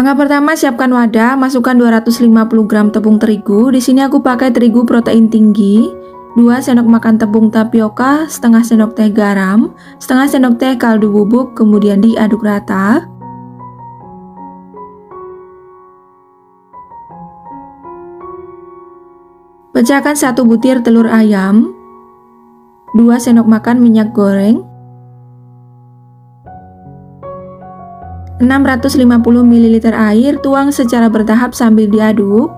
Langkah pertama siapkan wadah, masukkan 250 gram tepung terigu. Di sini aku pakai terigu protein tinggi. 2 sendok makan tepung tapioka, setengah sendok teh garam, setengah sendok teh kaldu bubuk, kemudian diaduk rata. Pecahkan satu butir telur ayam, 2 sendok makan minyak goreng, 650 ml air, tuang secara bertahap sambil diaduk.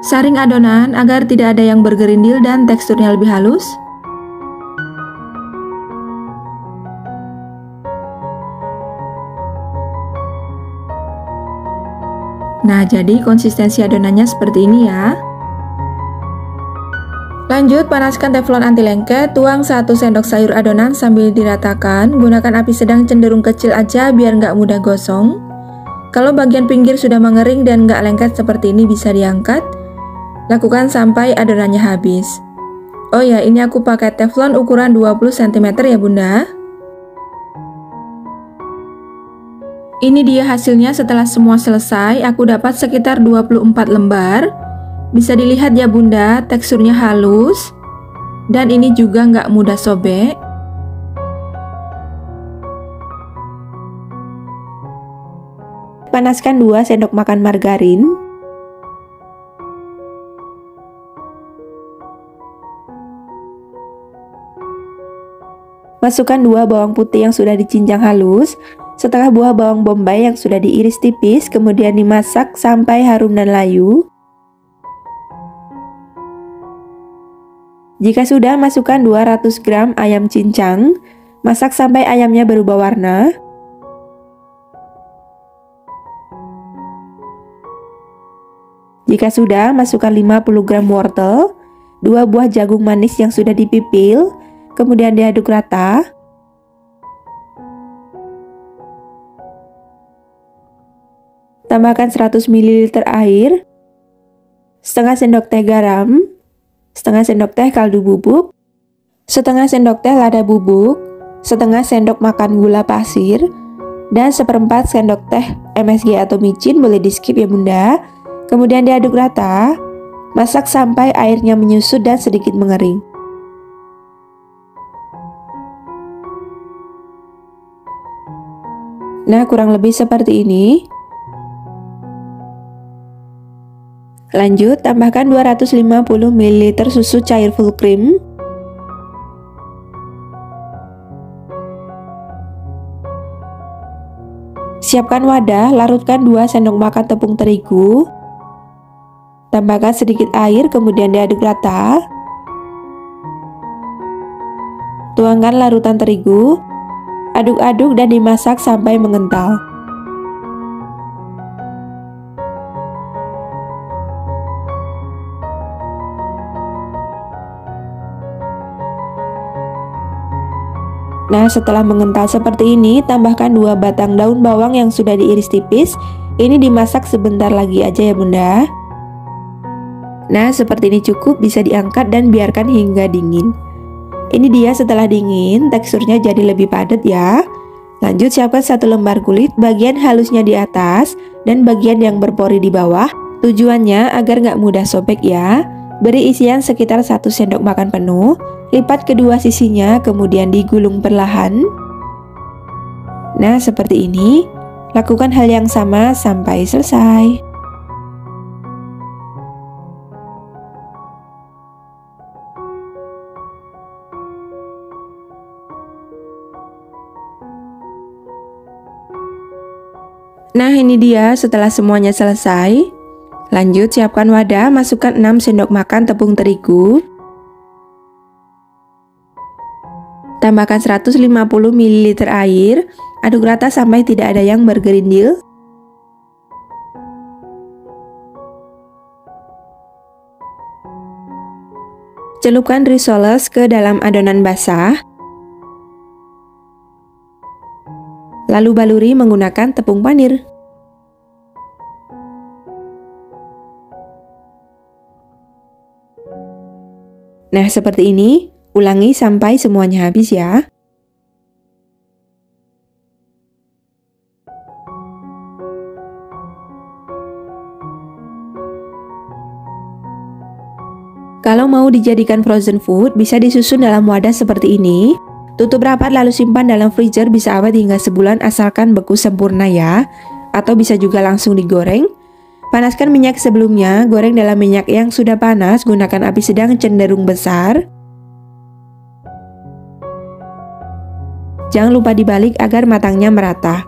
Saring adonan agar tidak ada yang bergerindil dan teksturnya lebih halus. Nah, jadi konsistensi adonannya seperti ini ya. Lanjut, panaskan teflon anti lengket, tuang 1 sendok sayur adonan sambil diratakan. Gunakan api sedang cenderung kecil aja biar nggak mudah gosong. Kalau bagian pinggir sudah mengering dan nggak lengket seperti ini bisa diangkat. Lakukan sampai adonannya habis. Oh ya, ini aku pakai teflon ukuran 20 cm ya bunda. Ini dia hasilnya setelah semua selesai, aku dapat sekitar 24 lembar. Bisa dilihat ya bunda, teksturnya halus. Dan ini juga nggak mudah sobek. Panaskan 2 sendok makan margarin. Masukkan 2 bawang putih yang sudah dicincang halus, Setengah buah bawang bombay yang sudah diiris tipis kemudian dimasak sampai harum dan layu. Jika sudah, masukkan 200 gram ayam cincang. Masak sampai ayamnya berubah warna. Jika sudah, masukkan 50 gram wortel, 2 buah jagung manis yang sudah dipipil, kemudian diaduk rata. Tambahkan 100 ml air, setengah sendok teh garam, setengah sendok teh kaldu bubuk, setengah sendok teh lada bubuk, setengah sendok makan gula pasir, dan seperempat sendok teh MSG atau micin boleh di skip ya bunda. Kemudian diaduk rata, masak sampai airnya menyusut dan sedikit mengering. Nah, kurang lebih seperti ini. Lanjut, tambahkan 250 ml susu cair full cream. Siapkan wadah, larutkan 2 sendok makan tepung terigu. Tambahkan sedikit air, kemudian diaduk rata. Tuangkan larutan terigu. Aduk-aduk dan dimasak sampai mengental. Nah, setelah mengental seperti ini, tambahkan dua batang daun bawang yang sudah diiris tipis. Ini dimasak sebentar lagi aja ya bunda. Nah, seperti ini cukup bisa diangkat dan biarkan hingga dingin. Ini dia setelah dingin, teksturnya jadi lebih padat ya. Lanjut siapkan satu lembar kulit, bagian halusnya di atas dan bagian yang berpori di bawah. Tujuannya agar nggak mudah sobek ya. Beri isian sekitar 1 sendok makan penuh, lipat kedua sisinya kemudian digulung perlahan. Nah, seperti ini. Lakukan hal yang sama sampai selesai. Nah, ini dia setelah semuanya selesai. Lanjut siapkan wadah, masukkan 6 sendok makan tepung terigu. Tambahkan 150 ml air, aduk rata sampai tidak ada yang bergerindil. Celupkan risoles ke dalam adonan basah. Lalu baluri menggunakan tepung panir. Nah, seperti ini Ulangi sampai semuanya habis ya. Kalau mau dijadikan frozen food, bisa disusun dalam wadah seperti ini. Tutup rapat lalu simpan dalam freezer bisa awet hingga sebulan asalkan beku sempurna ya. Atau bisa juga langsung digoreng. Panaskan minyak sebelumnya, goreng dalam minyak yang sudah panas, gunakan api sedang cenderung besar. Jangan lupa dibalik agar matangnya merata.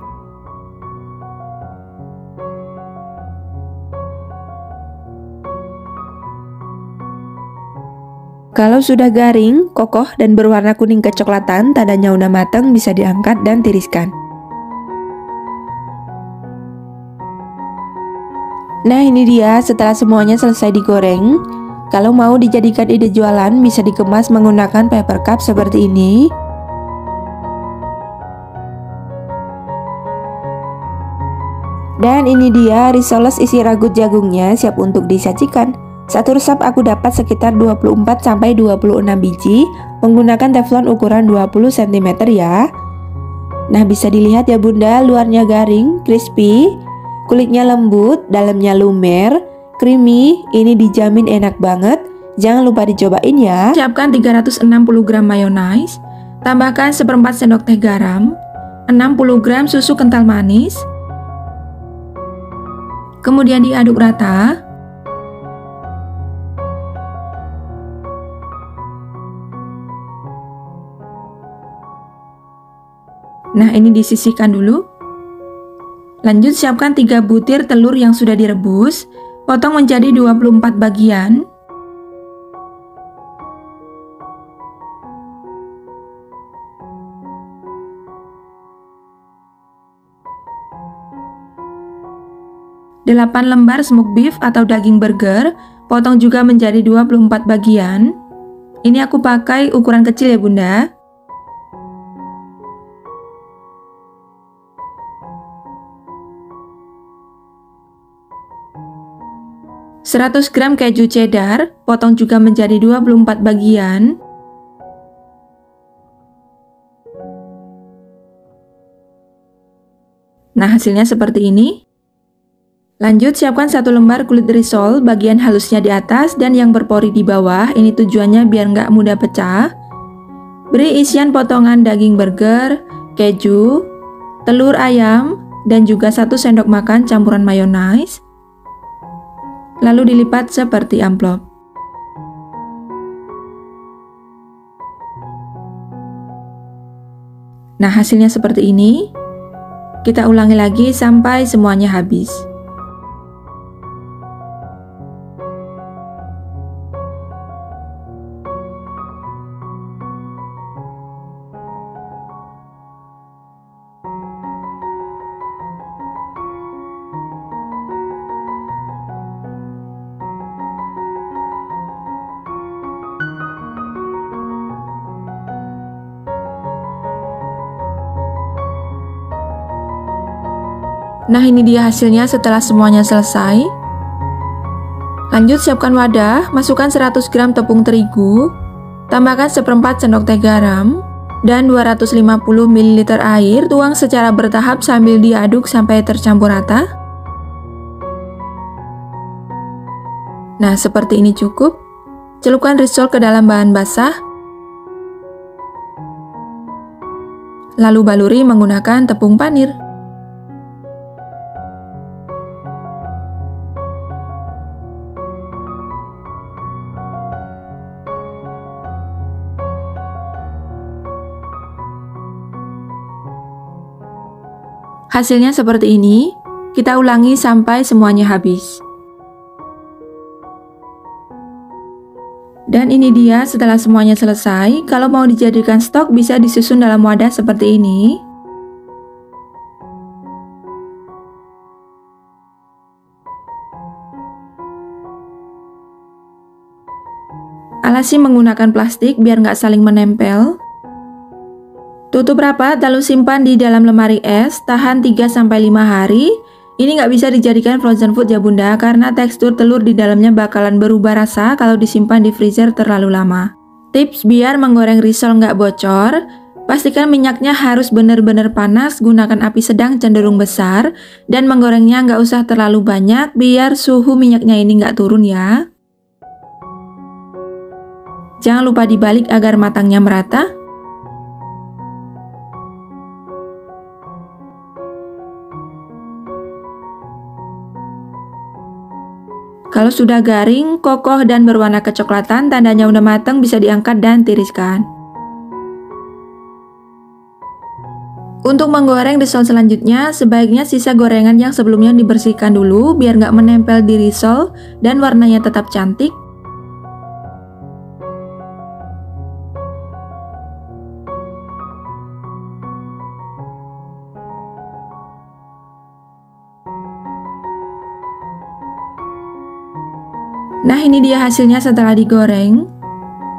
Kalau sudah garing, kokoh, dan berwarna kuning kecoklatan, tandanya udah matang bisa diangkat dan tiriskan. Nah ini dia setelah semuanya selesai digoreng. Kalau mau dijadikan ide jualan bisa dikemas menggunakan paper cup seperti ini. Dan ini dia risoles isi ragut jagungnya siap untuk disajikan. Satu resep aku dapat sekitar 24-26 biji menggunakan teflon ukuran 20 cm ya. Nah bisa dilihat ya bunda, luarnya garing, crispy, kulitnya lembut, dalamnya lumer, creamy, ini dijamin enak banget. Jangan lupa dicobain ya. Siapkan 360 gram mayonnaise, tambahkan seperempat sendok teh garam, 60 gram susu kental manis, kemudian diaduk rata. Nah ini disisihkan dulu. Lanjut siapkan 3 butir telur yang sudah direbus. Potong menjadi 24 bagian Delapan lembar smoke beef atau daging burger Potong juga menjadi 24 bagian Ini aku pakai ukuran kecil ya bunda 100 gram keju cheddar, potong juga menjadi 24 bagian. Nah, hasilnya seperti ini. Lanjut, siapkan satu lembar kulit risol, bagian halusnya di atas dan yang berpori di bawah. Ini tujuannya biar nggak mudah pecah. Beri isian potongan daging burger, keju, telur ayam, dan juga satu sendok makan campuran mayonnaise lalu dilipat seperti amplop. Nah, hasilnya seperti ini. Kita ulangi lagi sampai semuanya habis. Nah ini dia hasilnya setelah semuanya selesai. Lanjut siapkan wadah, masukkan 100 gram tepung terigu, tambahkan seperempat sendok teh garam, dan 250 ml air, tuang secara bertahap sambil diaduk sampai tercampur rata. Nah, seperti ini cukup. Celupkan risol ke dalam bahan basah. Lalu baluri menggunakan tepung panir. Hasilnya seperti ini, kita ulangi sampai semuanya habis. Dan ini dia setelah semuanya selesai, kalau mau dijadikan stok bisa disusun dalam wadah seperti ini. Alasi menggunakan plastik biar nggak saling menempel. Tutup rapat lalu simpan di dalam lemari es, tahan 3-5 hari, Ini nggak bisa dijadikan frozen food ya bunda, karena tekstur telur di dalamnya bakalan berubah rasa kalau disimpan di freezer terlalu lama. Tips biar menggoreng risol nggak bocor, pastikan minyaknya harus benar-benar panas, gunakan api sedang cenderung besar, dan menggorengnya nggak usah terlalu banyak biar suhu minyaknya ini nggak turun ya. Jangan lupa dibalik agar matangnya merata. Kalau sudah garing, kokoh, dan berwarna kecoklatan, tandanya udah matang bisa diangkat dan tiriskan. Untuk menggoreng risol selanjutnya, sebaiknya sisa gorengan yang sebelumnya dibersihkan dulu biar nggak menempel di risol dan warnanya tetap cantik. Nah ini dia hasilnya setelah digoreng.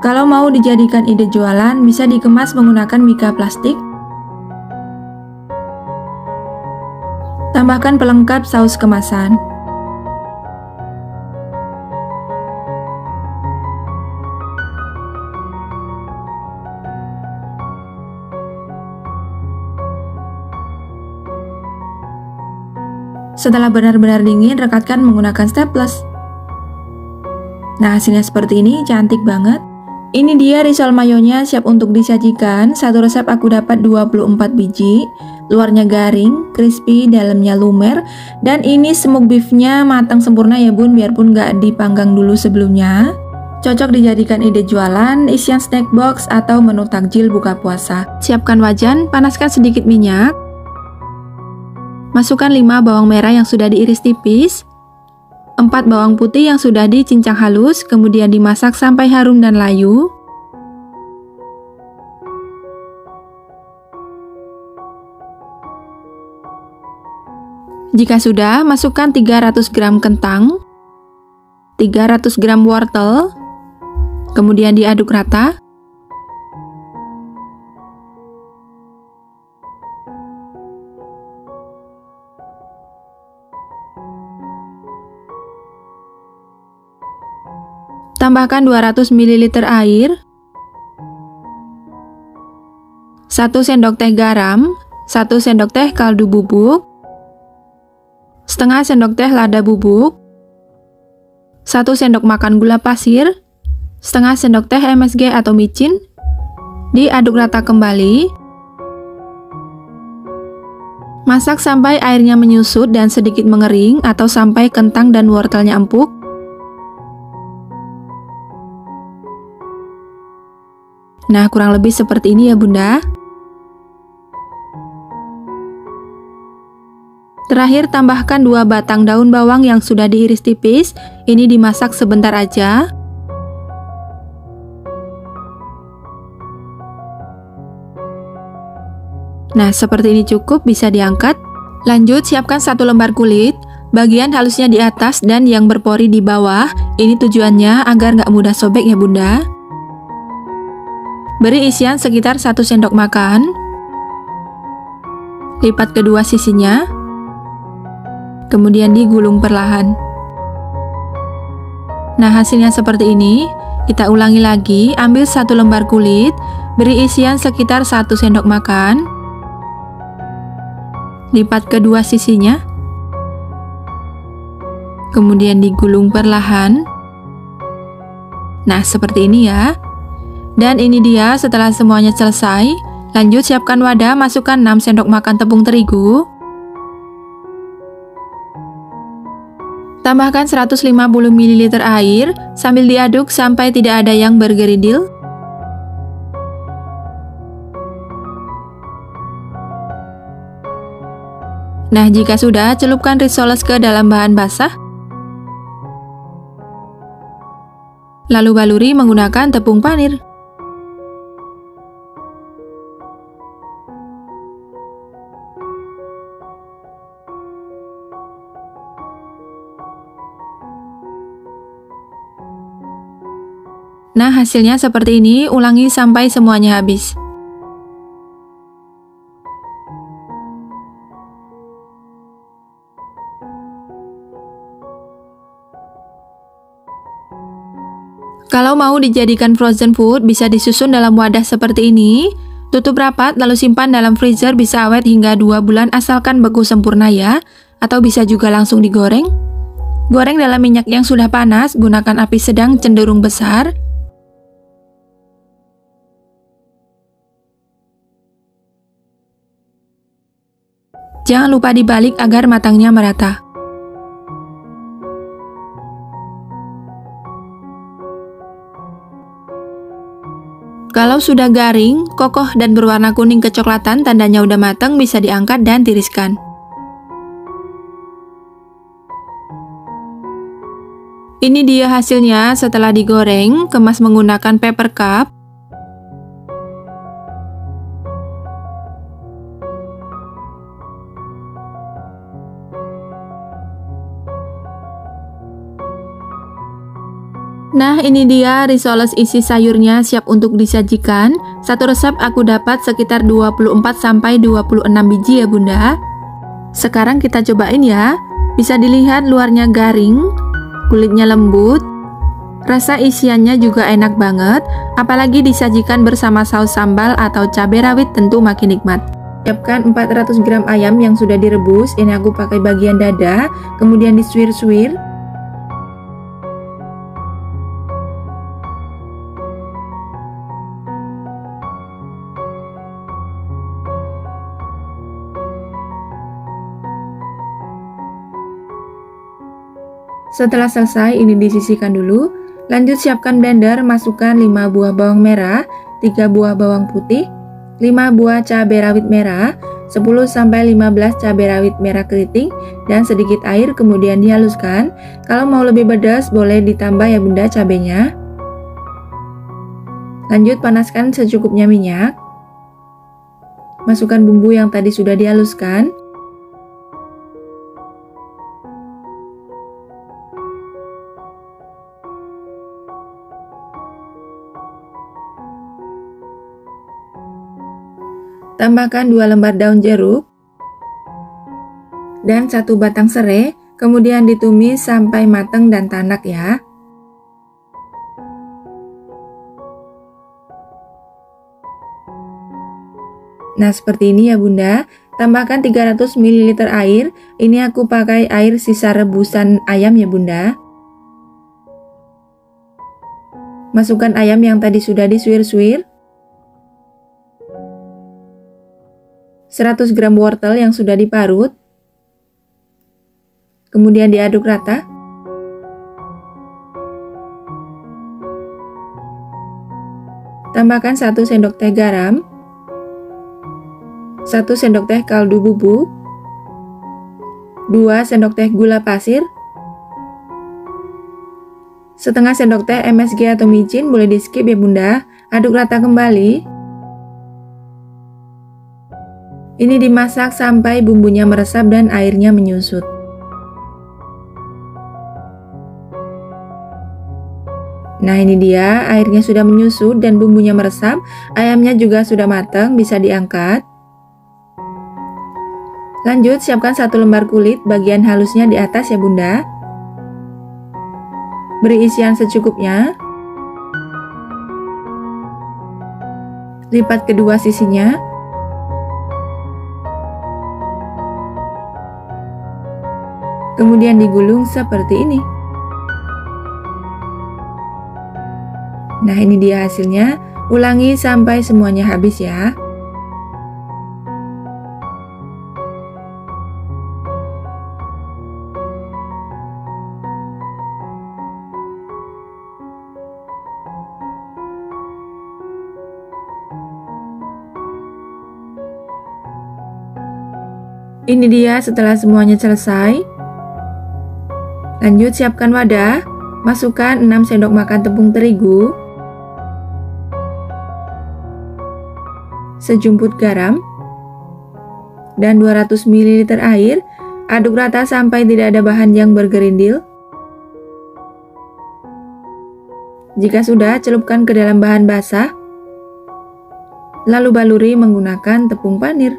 Kalau mau dijadikan ide jualan, bisa dikemas menggunakan mika plastik. Tambahkan pelengkap saus kemasan. Setelah benar-benar dingin, rekatkan menggunakan staples. Nah hasilnya seperti ini, cantik banget. Ini dia risol mayonya siap untuk disajikan. Satu resep aku dapat 24 biji. Luarnya garing, crispy, dalamnya lumer. Dan ini smoke beefnya matang sempurna ya bun, biarpun nggak dipanggang dulu sebelumnya. Cocok dijadikan ide jualan, isian snack box, atau menu takjil buka puasa. Siapkan wajan, panaskan sedikit minyak. Masukkan 5 bawang merah yang sudah diiris tipis. 4 bawang putih yang sudah dicincang halus, kemudian dimasak sampai harum dan layu. Jika sudah, masukkan 300 gram kentang, 300 gram wortel, kemudian diaduk rata. Tambahkan 200 ml air 1 sendok teh garam 1 sendok teh kaldu bubuk setengah sendok teh lada bubuk 1 sendok makan gula pasir setengah sendok teh MSG atau micin diaduk rata kembali masak sampai airnya menyusut dan sedikit mengering atau sampai kentang dan wortelnya empuk Nah, kurang lebih seperti ini ya bunda. Terakhir tambahkan dua batang daun bawang yang sudah diiris tipis. Ini dimasak sebentar aja. Nah, seperti ini cukup bisa diangkat. Lanjut, siapkan satu lembar kulit. Bagian halusnya di atas dan yang berpori di bawah. Ini tujuannya agar nggak mudah sobek ya bunda. Beri isian sekitar 1 sendok makan. Lipat kedua sisinya. Kemudian digulung perlahan. Nah, hasilnya seperti ini. Kita ulangi lagi, ambil satu lembar kulit, beri isian sekitar 1 sendok makan. Lipat kedua sisinya. Kemudian digulung perlahan. Nah, seperti ini ya. Dan ini dia setelah semuanya selesai. Lanjut siapkan wadah, masukkan 6 sendok makan tepung terigu. Tambahkan 150 ml air sambil diaduk sampai tidak ada yang bergerindil. Nah, jika sudah, celupkan risoles ke dalam bahan basah. Lalu baluri menggunakan tepung panir. Nah, hasilnya seperti ini, ulangi sampai semuanya habis. Kalau mau dijadikan frozen food, bisa disusun dalam wadah seperti ini. Tutup rapat, lalu simpan dalam freezer bisa awet hingga 2 bulan asalkan beku sempurna ya. Atau bisa juga langsung digoreng. Goreng dalam minyak yang sudah panas, gunakan api sedang cenderung besar. Jangan lupa dibalik agar matangnya merata. Kalau sudah garing, kokoh dan berwarna kuning kecoklatan, tandanya udah matang, bisa diangkat dan tiriskan. Ini dia hasilnya setelah digoreng, kemas menggunakan paper cup. Nah, ini dia risoles isi sayurnya siap untuk disajikan. Satu resep aku dapat sekitar 24 sampai 26 biji ya, Bunda. Sekarang kita cobain ya. Bisa dilihat luarnya garing, kulitnya lembut, rasa isiannya juga enak banget, apalagi disajikan bersama saus sambal atau cabai rawit tentu makin nikmat. Siapkan 400 gram ayam yang sudah direbus, ini aku pakai bagian dada, kemudian disuir-suir, Setelah selesai, ini disisihkan dulu. Lanjut siapkan blender, masukkan 5 buah bawang merah, 3 buah bawang putih, 5 buah cabai rawit merah, 10-15 cabai rawit merah keriting, dan sedikit air kemudian dihaluskan. Kalau mau lebih pedas, boleh ditambah ya bunda cabenya. Lanjut panaskan secukupnya minyak. Masukkan bumbu yang tadi sudah dihaluskan. Tambahkan 2 lembar daun jeruk dan satu batang serai, kemudian ditumis sampai matang dan tanak ya. Nah, seperti ini ya Bunda. Tambahkan 300 ml air. Ini aku pakai air sisa rebusan ayam ya Bunda. Masukkan ayam yang tadi sudah disuir-suir. 100 gram wortel yang sudah diparut, kemudian diaduk rata. Tambahkan 1 sendok teh garam, 1 sendok teh kaldu bubuk, 2 sendok teh gula pasir, setengah sendok teh MSG atau micin boleh di skip ya bunda, aduk rata kembali. Ini dimasak sampai bumbunya meresap dan airnya menyusut. Nah ini dia, airnya sudah menyusut dan bumbunya meresap, ayamnya juga sudah matang, bisa diangkat. Lanjut, siapkan satu lembar kulit, bagian halusnya di atas ya bunda. Beri isian secukupnya. Lipat kedua sisinya. Kemudian digulung seperti ini. Nah, ini dia hasilnya. Ulangi sampai semuanya habis ya. Ini dia setelah semuanya selesai. Lanjut siapkan wadah, masukkan 6 sendok makan tepung terigu, sejumput garam, dan 200 ml air, aduk rata sampai tidak ada bahan yang bergerindil. Jika sudah, celupkan ke dalam bahan basah, lalu baluri menggunakan tepung panir.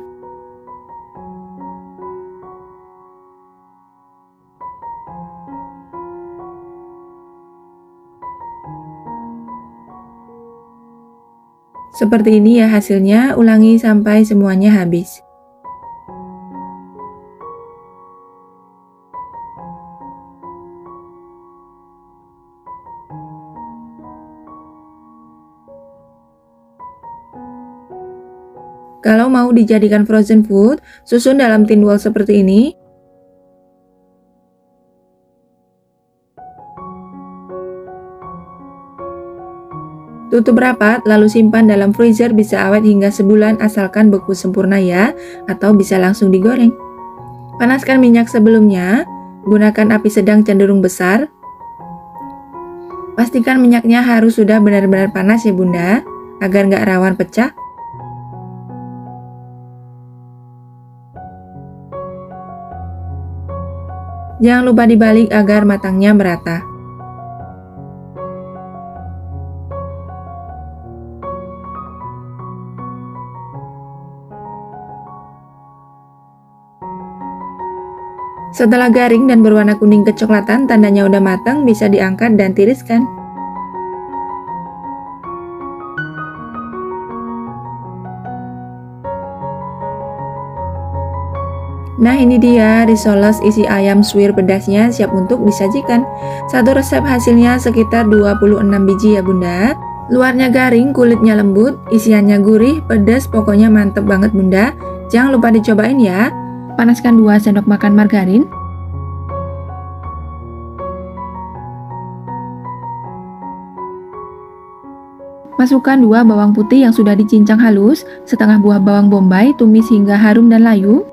Seperti ini ya hasilnya, ulangi sampai semuanya habis. Kalau mau dijadikan frozen food, susun dalam tin wall seperti ini. Tutup rapat, lalu simpan dalam freezer bisa awet hingga sebulan asalkan beku sempurna ya, atau bisa langsung digoreng. Panaskan minyak sebelumnya, gunakan api sedang cenderung besar. Pastikan minyaknya harus sudah benar-benar panas ya bunda, agar nggak rawan pecah. Jangan lupa dibalik agar matangnya merata. Setelah garing dan berwarna kuning kecoklatan, tandanya udah matang, bisa diangkat dan tiriskan. Nah ini dia risoles isi ayam suwir pedasnya siap untuk disajikan. Satu resep hasilnya sekitar 26 biji ya bunda. Luarnya garing, kulitnya lembut, isiannya gurih, pedas, pokoknya mantep banget bunda. Jangan lupa dicobain ya. Panaskan 2 sendok makan margarin. Masukkan 2 bawang putih yang sudah dicincang halus, setengah buah bawang bombay, tumis hingga harum dan layu,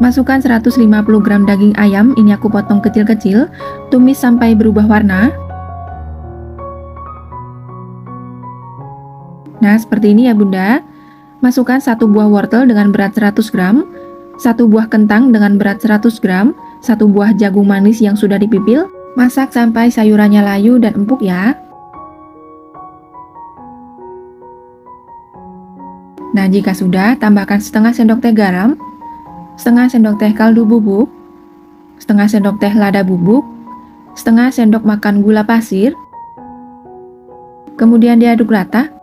Masukkan 150 gram daging ayam, ini aku potong kecil-kecil, tumis sampai berubah warna. Nah, seperti ini ya bunda. Masukkan satu buah wortel dengan berat 100 gram, satu buah kentang dengan berat 100 gram, satu buah jagung manis yang sudah dipipil, masak sampai sayurannya layu dan empuk ya. Nah, jika sudah, tambahkan setengah sendok teh garam, setengah sendok teh kaldu bubuk, setengah sendok teh lada bubuk, setengah sendok makan gula pasir, kemudian diaduk rata.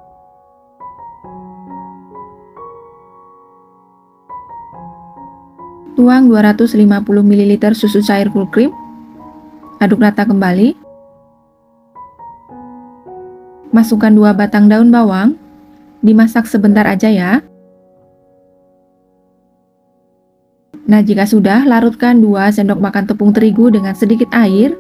Tuang 250 ml susu cair full cream, aduk rata kembali. Masukkan 2 batang daun bawang, dimasak sebentar aja ya. Nah, jika sudah, larutkan 2 sendok makan tepung terigu dengan sedikit air.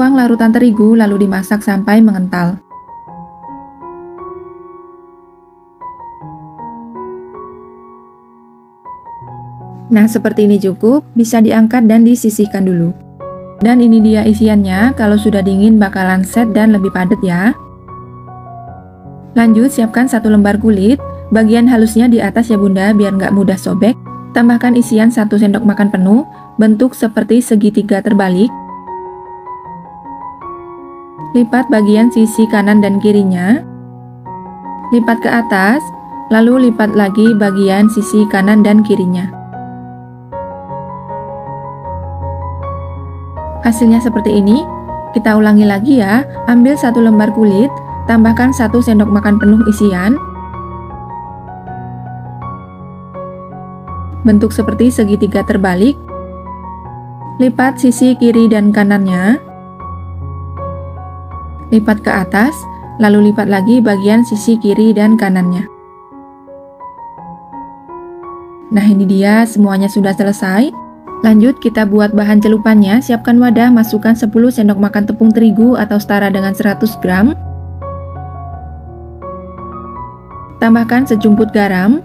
Tuang larutan terigu lalu dimasak sampai mengental. Nah, seperti ini cukup, bisa diangkat dan disisihkan dulu. Dan ini dia isiannya, kalau sudah dingin bakalan set dan lebih padat ya. Lanjut, siapkan satu lembar kulit, bagian halusnya di atas ya bunda biar nggak mudah sobek. Tambahkan isian satu sendok makan penuh, bentuk seperti segitiga terbalik. Lipat bagian sisi kanan dan kirinya. Lipat ke atas, lalu lipat lagi bagian sisi kanan dan kirinya. Hasilnya seperti ini. Kita ulangi lagi ya. Ambil satu lembar kulit, tambahkan satu sendok makan penuh isian. Bentuk seperti segitiga terbalik. Lipat sisi kiri dan kanannya. Lipat ke atas, lalu lipat lagi bagian sisi kiri dan kanannya. Nah ini dia semuanya sudah selesai. Lanjut kita buat bahan celupannya, siapkan wadah, masukkan 10 sendok makan tepung terigu atau setara dengan 100 gram. Tambahkan sejumput garam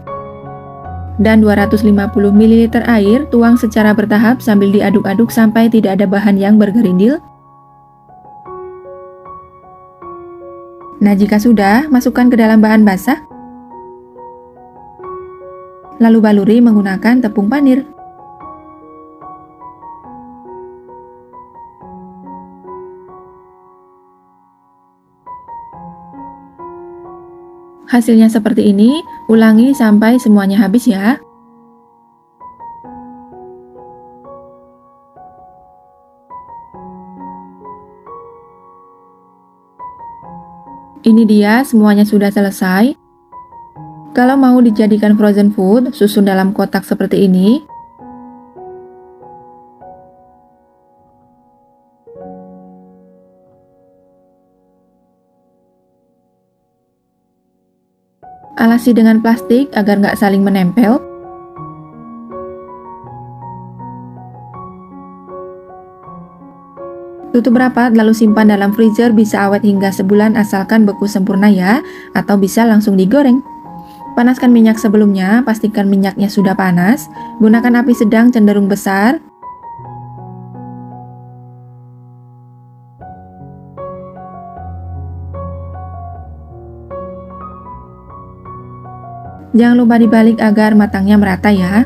dan 250 ml air, tuang secara bertahap sambil diaduk-aduk sampai tidak ada bahan yang bergerindil. Nah jika sudah, masukkan ke dalam bahan basah. Lalu baluri menggunakan tepung panir. Hasilnya seperti ini, ulangi sampai semuanya habis ya. Ini dia, semuanya sudah selesai. Kalau mau dijadikan frozen food, susun dalam kotak seperti ini. Alasi dengan plastik agar nggak saling menempel. Tutup rapat lalu simpan dalam freezer bisa awet hingga sebulan asalkan beku sempurna ya, atau bisa langsung digoreng. Panaskan minyak sebelumnya, pastikan minyaknya sudah panas. Gunakan api sedang cenderung besar. Jangan lupa dibalik agar matangnya merata ya.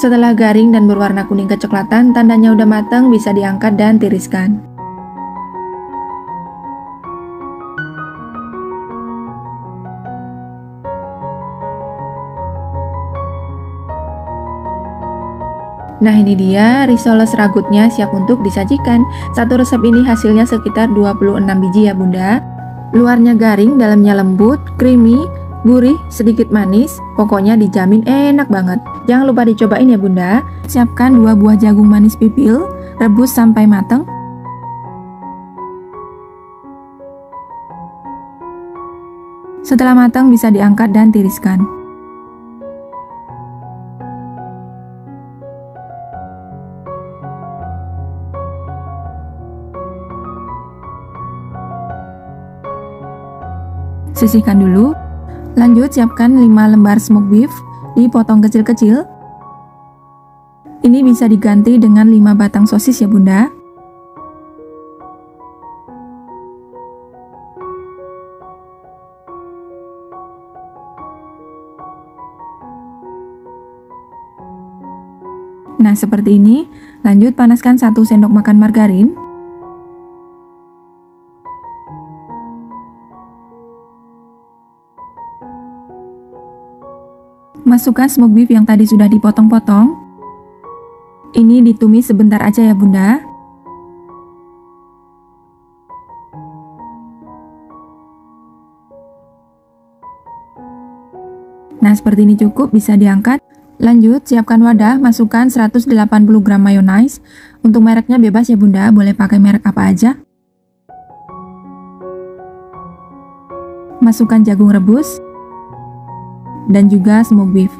Setelah garing dan berwarna kuning kecoklatan, tandanya udah matang, bisa diangkat dan tiriskan. Nah ini dia risoles ragutnya siap untuk disajikan. Satu resep ini hasilnya sekitar 26 biji ya bunda. Luarnya garing, dalamnya lembut, creamy, gurih, sedikit manis, pokoknya dijamin enak banget. Jangan lupa dicobain ya bunda. Siapkan dua buah jagung manis pipil, rebus sampai matang. Setelah matang bisa diangkat dan tiriskan. Sisihkan dulu Lanjut siapkan 5 lembar smoke beef, dipotong kecil-kecil. Ini bisa diganti dengan 5 batang sosis ya bunda. Nah seperti ini, lanjut panaskan 1 sendok makan margarin Masukkan smoke beef yang tadi sudah dipotong-potong. Ini ditumis sebentar aja ya bunda. Nah seperti ini cukup, bisa diangkat. Lanjut, siapkan wadah, masukkan 180 gram mayonnaise. Untuk mereknya bebas ya bunda, boleh pakai merek apa aja. Masukkan jagung rebus dan juga smoke beef.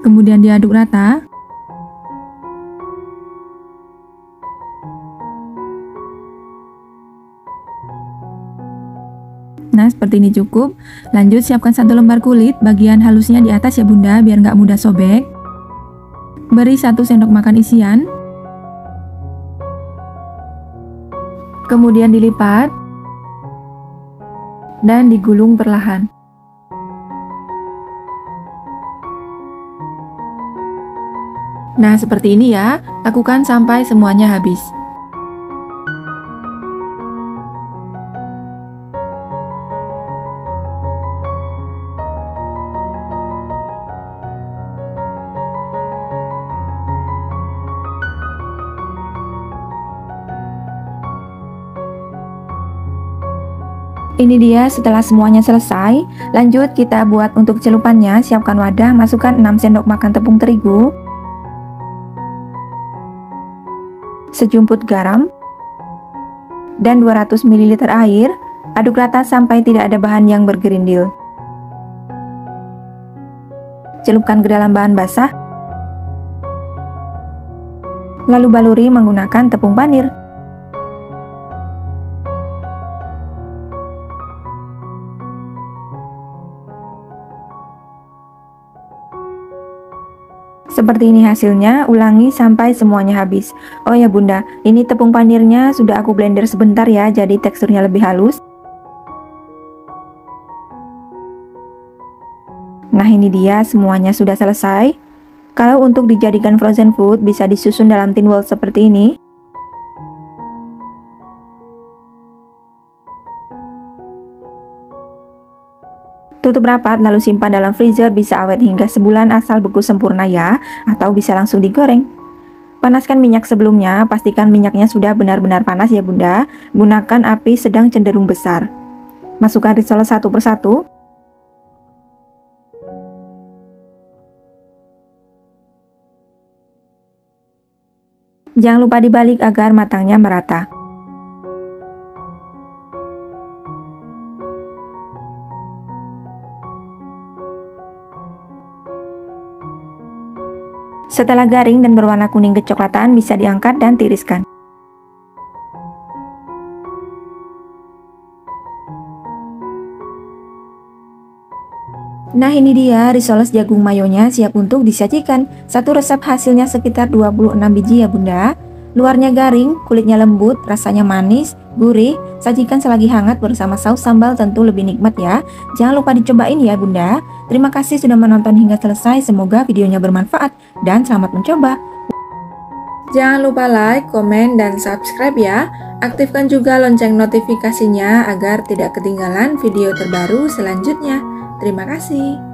Kemudian diaduk rata. Nah, seperti ini cukup. Lanjut, siapkan satu lembar kulit, bagian halusnya di atas ya bunda, biar nggak mudah sobek. Beri satu sendok makan isian, kemudian dilipat dan digulung perlahan. Nah, seperti ini ya. Lakukan sampai semuanya habis. Ini dia setelah semuanya selesai. Lanjut kita buat untuk celupannya. Siapkan wadah, masukkan 6 sendok makan tepung terigu. Sejumput garam. Dan 200 ml air. Aduk rata sampai tidak ada bahan yang bergerindil. Celupkan ke dalam bahan basah. Lalu baluri menggunakan tepung panir. Seperti ini hasilnya, ulangi sampai semuanya habis. Oh ya bunda, ini tepung panirnya sudah aku blender sebentar ya, jadi teksturnya lebih halus. Nah ini dia semuanya sudah selesai. Kalau untuk dijadikan frozen food bisa disusun dalam tin wall seperti ini. Tutup rapat lalu simpan dalam freezer bisa awet hingga sebulan asal beku sempurna ya, atau bisa langsung digoreng. Panaskan minyak sebelumnya, pastikan minyaknya sudah benar-benar panas ya bunda. Gunakan api sedang cenderung besar. Masukkan risol satu persatu. Jangan lupa dibalik agar matangnya merata. Setelah garing dan berwarna kuning kecoklatan bisa diangkat dan tiriskan. Nah ini dia risoles jagung mayonya siap untuk disajikan Satu resep hasilnya sekitar 26 biji ya bunda Luarnya garing, kulitnya lembut, rasanya manis, gurih Sajikan selagi hangat bersama saus sambal tentu lebih nikmat ya. Jangan lupa dicobain ya bunda. Terima kasih sudah menonton hingga selesai. Semoga videonya bermanfaat Dan selamat mencoba. Jangan lupa like, komen, dan subscribe ya. Aktifkan juga lonceng notifikasinya agar tidak ketinggalan video terbaru selanjutnya. Terima kasih.